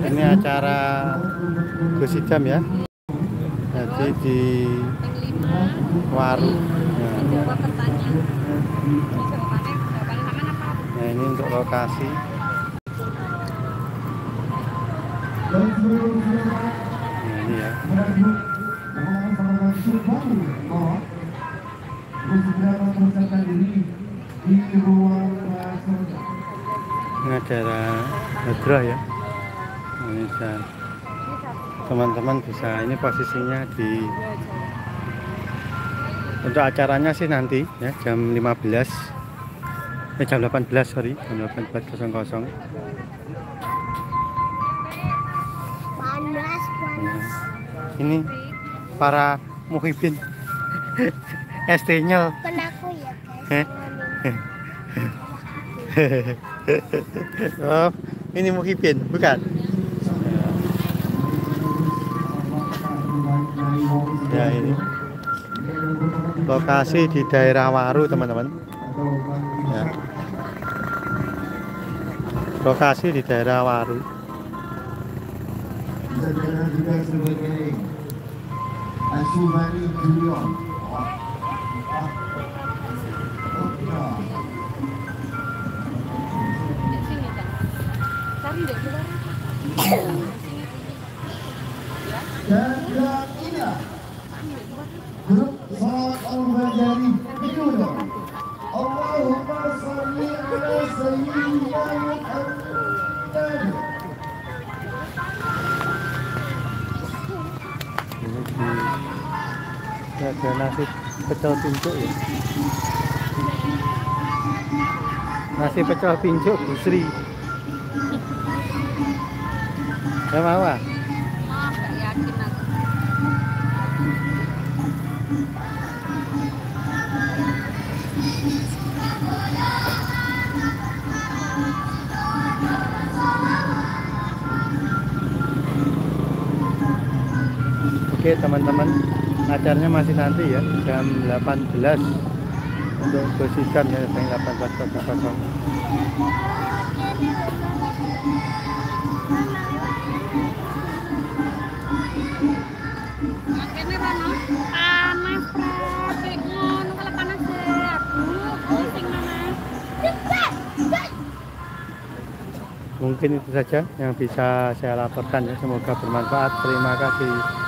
ini acara Gus Idam ya. Jadi di Waru nah, ini untuk lokasi. Nah ini ya. Ini Hadroh ya bisa. Teman-teman bisa. Ini posisinya di untuk acaranya sih nanti ya jam 15 eh jam 18 sorry. Jam 18.00 panas panas Nah, ini para muhibin ST-nya penaku ya guys ini muhibin bukan ya ini lokasi di daerah Waru teman-teman ya. lokasi di daerah Waru juga sebagai. Ini ada nasi pecel pincuk ya? Nasi pecel pincuk Bu Sri. Ya mau ah Oke teman-teman acaranya masih nanti ya jam 18 untuk gosikan ya jam 18.00 Makanya Rono panas Prat. ngono kalau panas ya. Aduh, pusing mama. mungkin itu saja yang bisa saya laporkan ya semoga bermanfaat terima kasih